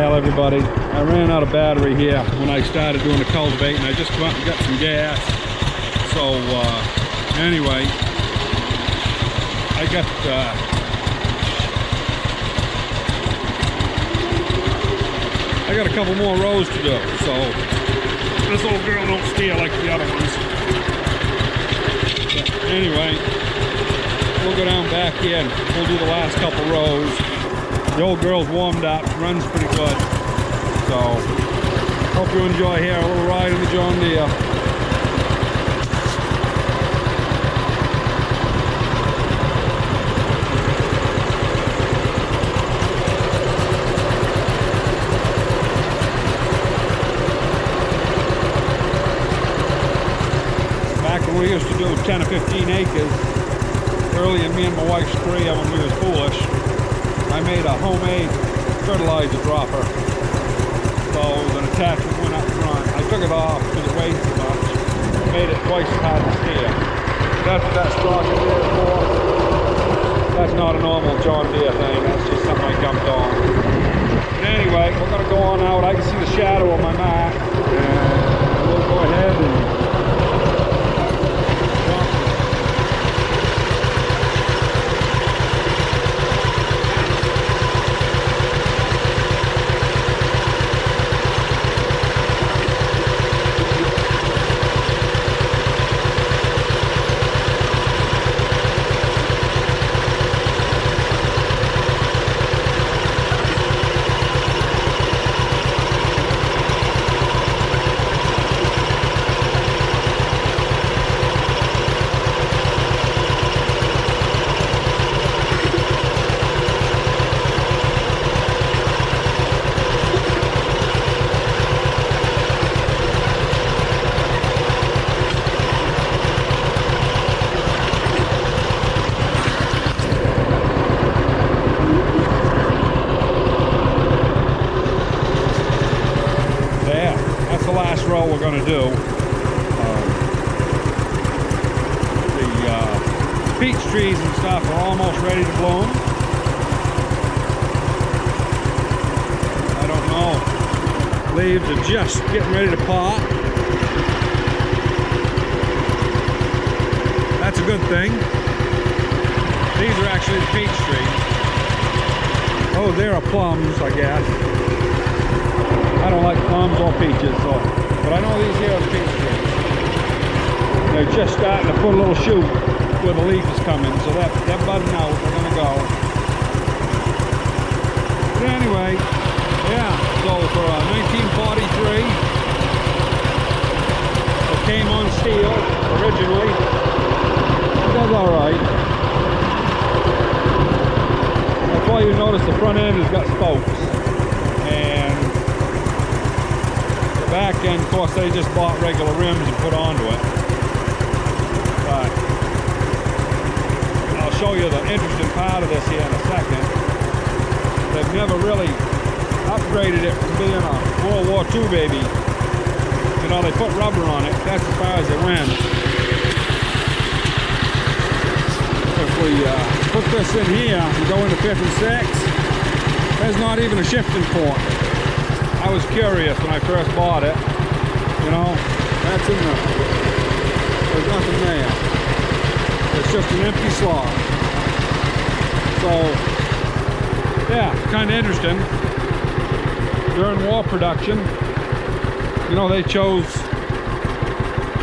Well, everybody, I ran out of battery here when I started doing the cultivating. I just went and got some gas. So, uh, anyway, I got, uh, I got a couple more rows to do. So, this old girl don't steal like the other ones. But anyway, we'll go down back in. We'll do the last couple rows. The old girl's warmed up, runs pretty good. So, hope you enjoy here a little ride in the John Deere. We used to do 10 or 15 acres, early in me and my wife's career when we was foolish, made a homemade fertilizer dropper. So an attachment went up front. I took it off because it weighed too much. Made it twice as hard to steer. That's what that sprocket there for. That's not a normal John Deere thing. That's just something I dumped on. But anyway, we're gonna go on out. I can see the shadow of my mark. And we'll go ahead and drop it. There, that's the last row we're going to do. Um, the uh, peach trees and stuff are almost ready to bloom. I don't know. Leaves are just getting ready to pop. That's a good thing. These are actually peach trees. Oh, there are plums, I guess. I don't like plums or peaches, so but I know these here are peach trees. They're just starting to put a little shoot where the leaf is coming, so that they're budding out. They're gonna go. But anyway, So for uh, 1943, it came on steel originally. It does all right. That's why you notice the front end has got spokes. And the back end, of course, they just bought regular rims and put onto it. But I'll show you the interesting part of this here in a second. They've never really upgraded it from being a World War II baby. You know, they put rubber on it. That's as far as it went. If we uh, put this in here and go into fifth and sixth, there's not even a shifting point. I was curious when I first bought it. You know, that's in the, there's nothing there. It's just an empty slot. So, yeah, kind of interesting. During war production, you know, they chose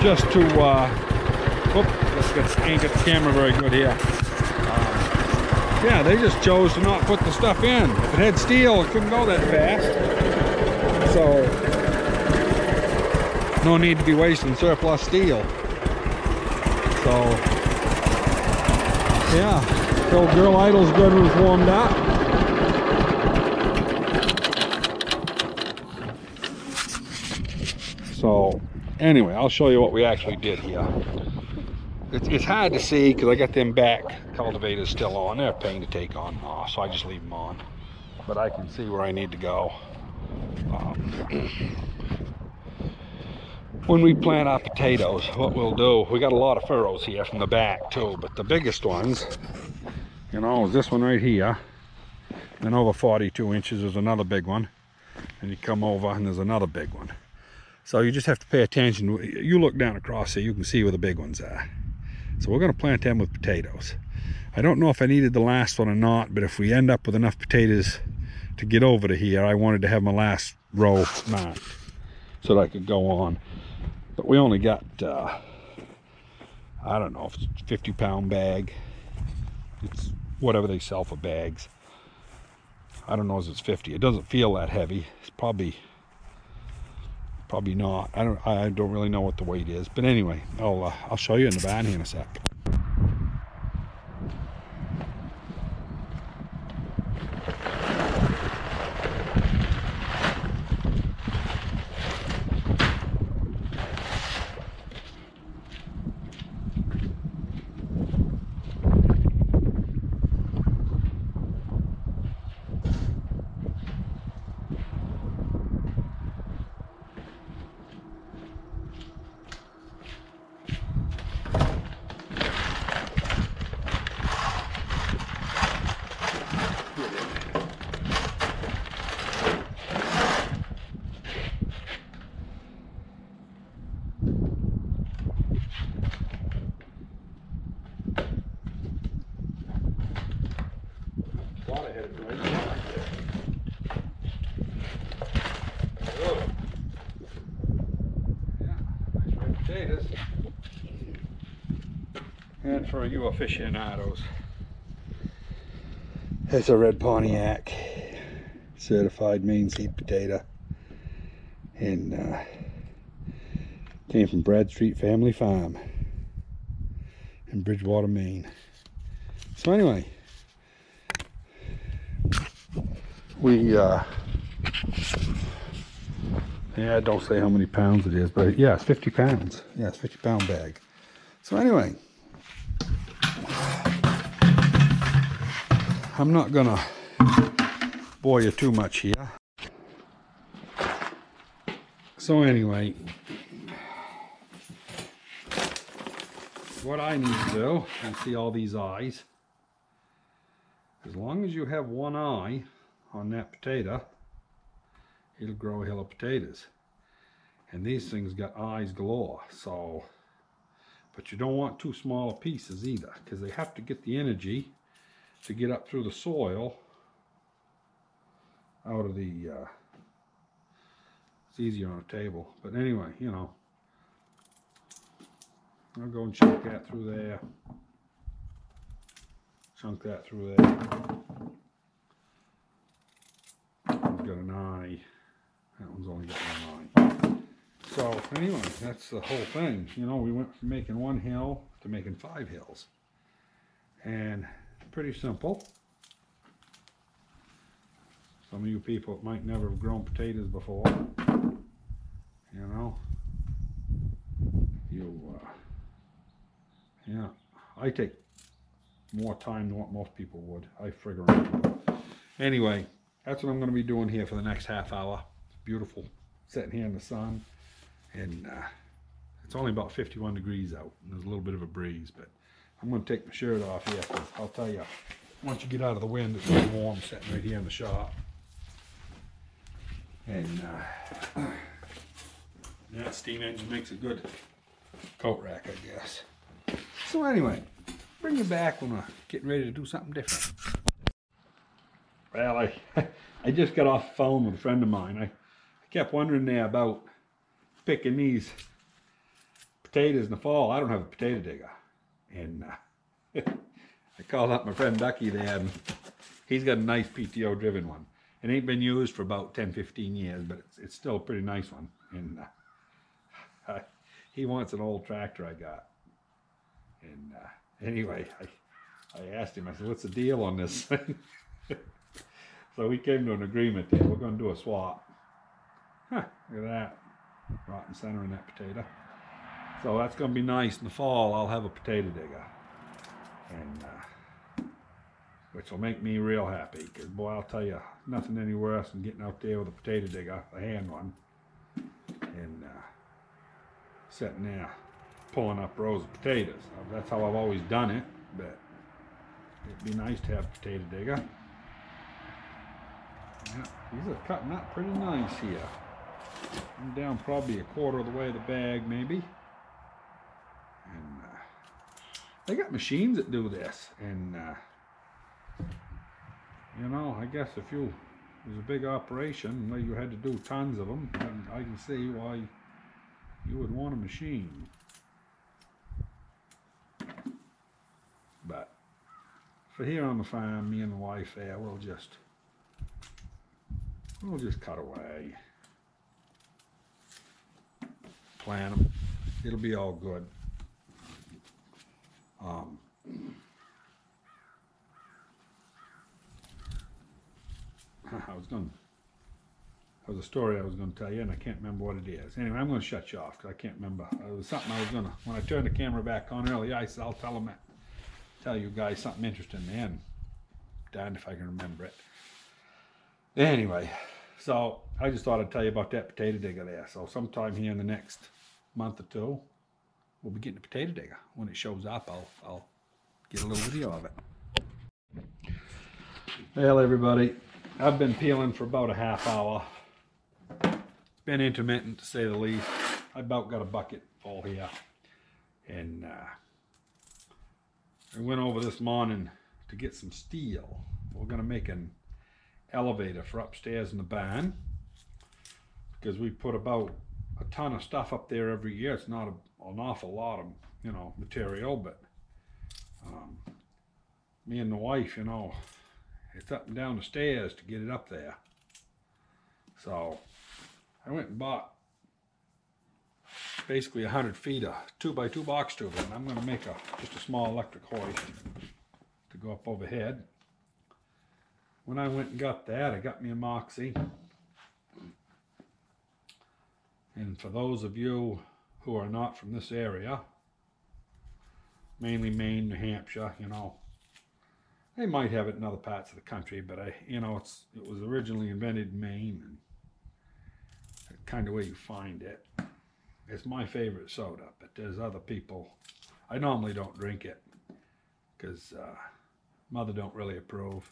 just to, uh, whoop, let's get, the camera very good here. Uh, yeah, they just chose to not put the stuff in. If it had steel, it couldn't go that fast. So, no need to be wasting surplus steel. So, yeah, old girl idle's good it's warmed up. So, anyway, I'll show you what we actually did here. It's, it's hard to see because I got them back cultivators still on. They're a pain to take on, oh, so I just leave them on. But I can see where I need to go. Um, when we plant our potatoes, what we'll do, we got a lot of furrows here from the back too, but the biggest ones, you know, is this one right here. And over 42 inches is another big one. and you come over and there's another big one. So you just have to pay attention. You look down across here, you can see where the big ones are. So we're gonna plant them with potatoes. I don't know if I needed the last one or not, but if we end up with enough potatoes to get over to here, I wanted to have my last row marked so that I could go on. But we only got, uh, I don't know, if it's 50 pound bag. It's whatever they sell for bags. I don't know if it's 50. It doesn't feel that heavy. It's probably probably not. I don't I don't really know what the weight is. But anyway, I'll uh, I'll show you in the van here in a sec. And for you aficionados, it's a red Pontiac certified Maine seed potato. And uh, came from Bradstreet Family Farm in Bridgewater, Maine. So anyway, we uh, yeah, don't say how many pounds it is, but yeah, it's 50 pounds. Yeah, it's 50 pound bag. So anyway, I'm not gonna bore you too much here. So anyway, what I need to do, and see all these eyes, as long as you have one eye on that potato, it'll grow a hill of potatoes. And these things got eyes galore, so, but you don't want too small pieces either, because they have to get the energy to get up through the soil out of the, uh, it's easier on a table. But anyway, you know, I'll go and chunk that through there. Chunk that through there. got an eye. That one's only got one line. So anyway, that's the whole thing. You know, we went from making one hill to making five hills. And pretty simple. Some of you people might never have grown potatoes before. You know. You, uh, yeah, I take more time than what most people would. I figure out. Anyway, that's what I'm going to be doing here for the next half hour. Beautiful sitting here in the sun. And uh, it's only about 51 degrees out. And there's a little bit of a breeze. But I'm going to take my shirt off here. Cause I'll tell you, once you get out of the wind, it's warm sitting right here in the shop. And uh, that steam engine makes a good coat rack, I guess. So anyway, bring you back when we're getting ready to do something different. Well, I, I just got off the phone with a friend of mine. I kept wondering there about picking these potatoes in the fall. I don't have a potato digger. And uh, I called up my friend Ducky there, and he's got a nice PTO driven one. It ain't been used for about 10, 15 years, but it's, it's still a pretty nice one. And uh, he wants an old tractor I got. And uh, anyway, I, I asked him, I said, what's the deal on this thing? So we came to an agreement that we're going to do a swap. Huh, look at that. Right in center in that potato. So that's going to be nice in the fall. I'll have a potato digger. And, uh, which will make me real happy. Because, boy, I'll tell you, nothing any worse than getting out there with a potato digger, a hand one, and uh, sitting there pulling up rows of potatoes. That's how I've always done it, but it'd be nice to have a potato digger. Yeah, these are cutting up pretty nice here. I'm down probably a quarter of the way of the bag, maybe. And uh, they got machines that do this, and uh, you know, I guess if you it was a big operation you had to do tons of them, and I can see why you would want a machine. But for here on the farm, me and the wife there, we'll just we'll just cut away. Plant them. It'll be all good. Um, I was going. There was a story I was going to tell you, and I can't remember what it is. Anyway, I'm going to shut you off because I can't remember. It was something I was going to. When I turned the camera back on earlier, I said I'll tell them, tell you guys something interesting. Then, darned if I can remember it. Anyway, so I just thought I'd tell you about that potato digger there. So sometime here in the next month or two, we'll be getting a potato digger. When it shows up, I'll I'll get a little video of it. Well, everybody, I've been peeling for about a half hour. It's been intermittent to say the least. I about got a bucket full here. And uh, I went over this morning to get some steel. We're gonna make an elevator for upstairs in the barn because we put about a ton of stuff up there every year. It's not a, an awful lot of, you know, material, but um, me and the wife, you know, it's up and down the stairs to get it up there. So I went and bought basically 100 feet of 2 by 2 box tube and I'm going to make a just a small electric hoist to go up overhead. When I went and got that, I got me a Moxie. And for those of you who are not from this area, mainly Maine, New Hampshire, you know, they might have it in other parts of the country, but I, you know, it's it was originally invented in Maine, and kind of way you find it. It's my favorite soda, but there's other people. I normally don't drink it because uh, mother don't really approve,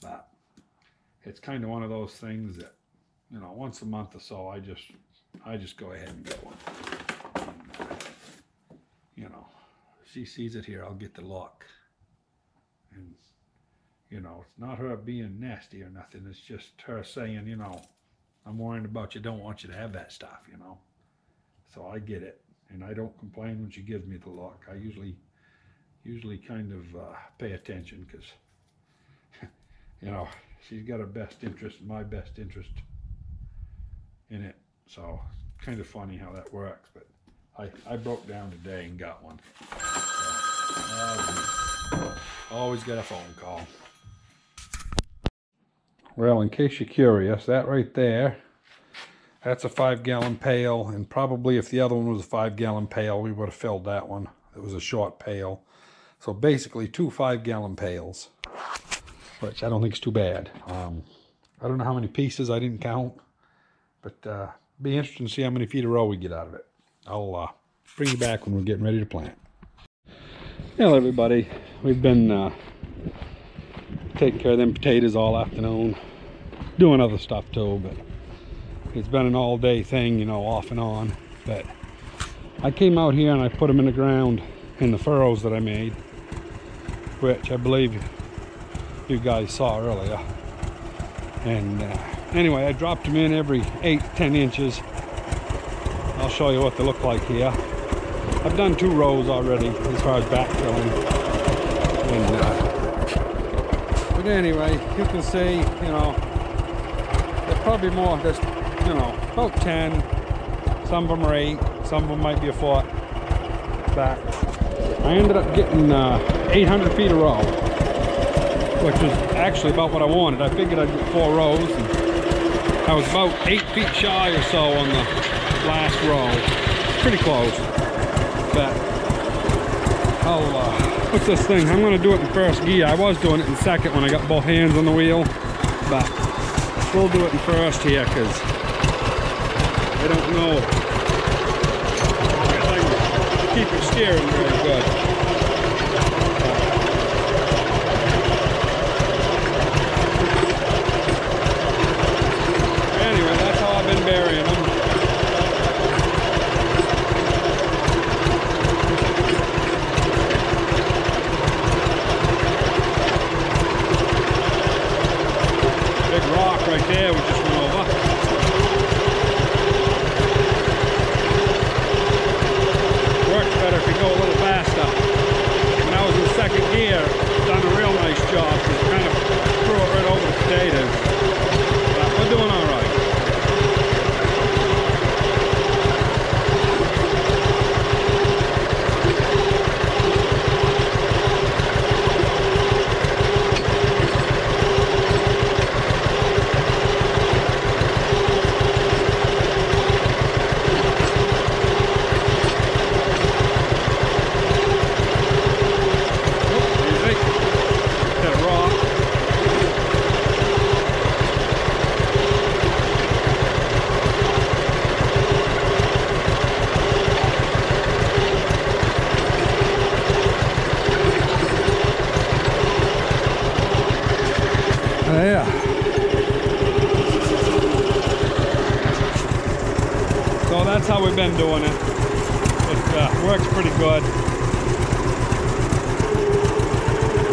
but it's kind of one of those things that, you know, once a month or so, I just, I just go ahead and go. You know, she sees it here, I'll get the look. And, you know, it's not her being nasty or nothing. It's just her saying, you know, I'm worrying about you. Don't want you to have that stuff, you know. So I get it. And I don't complain when she gives me the look. I usually, usually kind of uh, pay attention because, you know, she's got her best interest, my best interest in it. So kind of funny how that works. But I, I broke down today and got one. So, um, Always get a phone call. Well, in case you're curious, that right there, that's a five gallon pail. And probably if the other one was a five gallon pail, we would have filled that one. It was a short pail. So basically two five gallon pails, which I don't think is too bad. Um, I don't know how many pieces, I didn't count. But uh, be interesting to see how many feet a row we get out of it. I'll uh, bring you back when we're getting ready to plant. Hello everybody, we've been uh, taking care of them potatoes all afternoon, doing other stuff too, but it's been an all day thing, you know, off and on. But I came out here and I put them in the ground in the furrows that I made, which I believe you guys saw earlier. And uh, anyway, I dropped them in every eight, ten inches. I'll show you what they look like here. I've done two rows already as far as backfilling. And, uh, but anyway, you can see, you know, they're probably more just, you know, about 10. Some of them are 8. Some of them might be a foot back. I ended up getting uh, 800 feet a row, which is actually about what I wanted. I figured I'd get four rows. And I was about 8 feet shy or so on the last row. Pretty close But I'll, uh, what's this thing? I'm going to do it in first gear. I was doing it in second when I got both hands on the wheel, but we'll do it in first here because I don't know I keep it steering really good. truck right there we just went over. Works better if you go a little faster. When I was in second gear, done a real nice job. Just kind of threw it right over the potatoes. But we're doing all right. Easy. Hit a rock. Yeah. So that's how doing it. It uh, works pretty good.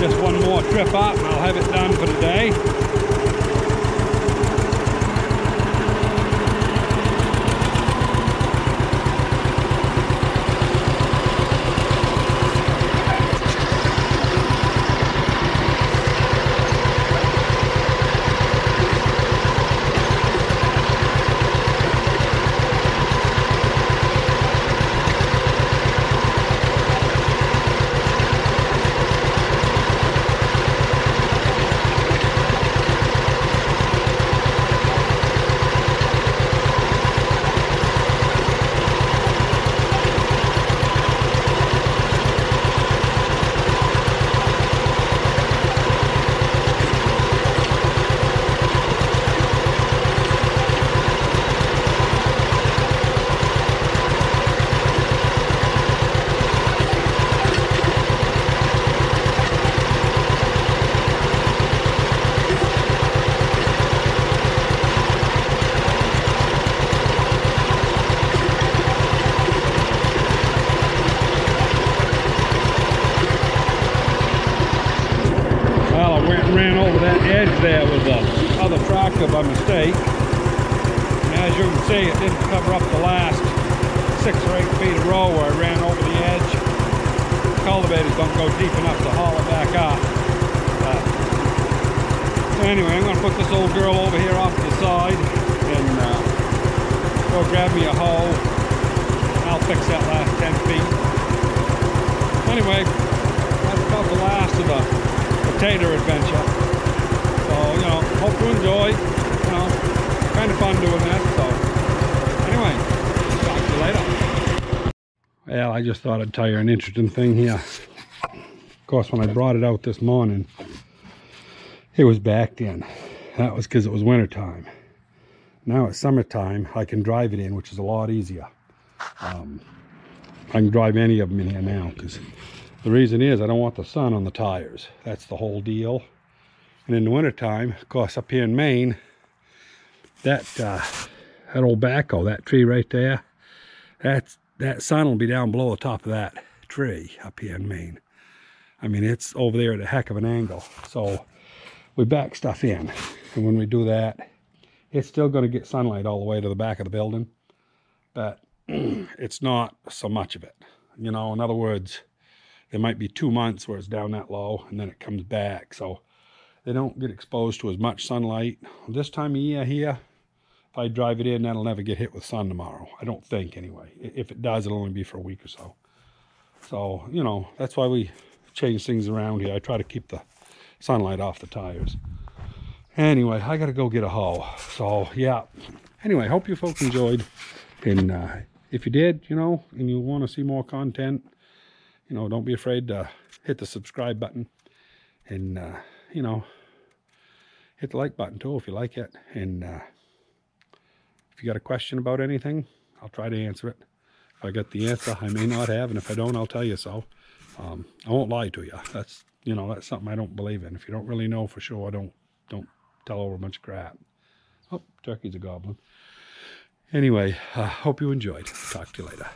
Just one more trip up and I'll have it done for the ran over that edge there with the other tractor by mistake. And as you can see, it didn't cover up the last six or eight feet of row where I ran over the edge. Cultivators don't go deep enough to haul it back up. But anyway, I'm going to put this old girl over here off to the side and uh, go grab me a hoe. I'll fix that last 10 feet. Anyway, that's about the last of the potato adventure. Hope you enjoy. You know, kind of fun doing this. So, anyway, talk to you later. Well, I just thought I'd tell you an interesting thing here. Of course, when I brought it out this morning, it was backed in. That was because it was winter time. Now it's summertime, I can drive it in, which is a lot easier. Um, I can drive any of them in here now because the reason is I don't want the sun on the tires. That's the whole deal. And in the wintertime, of course, up here in Maine, that uh, that old backhoe, that tree right there, that's that sun will be down below the top of that tree up here in Maine. I mean, it's over there at a heck of an angle. So we back stuff in. And when we do that, it's still going to get sunlight all the way to the back of the building. But it's not so much of it. You know, in other words, there might be two months where it's down that low and then it comes back. So they don't get exposed to as much sunlight. This time of year here, if I drive it in, that'll never get hit with sun tomorrow. I don't think anyway. If it does, it'll only be for a week or so. So, you know, that's why we change things around here. I try to keep the sunlight off the tires. Anyway, I got to go get a hoe. So, yeah. Anyway, hope you folks enjoyed. And uh, if you did, you know, and you want to see more content, you know, don't be afraid to hit the subscribe button. And, uh, you know, hit the like button too if you like it. And uh, if you got a question about anything, I'll try to answer it. If I get the answer, I may not have. And if I don't, I'll tell you so. Um, I won't lie to you. That's, you know, that's something I don't believe in. If you don't really know for sure, I don't, don't tell over a bunch of crap. Oh, turkey's a goblin. Anyway, uh, hope you enjoyed. Talk to you later.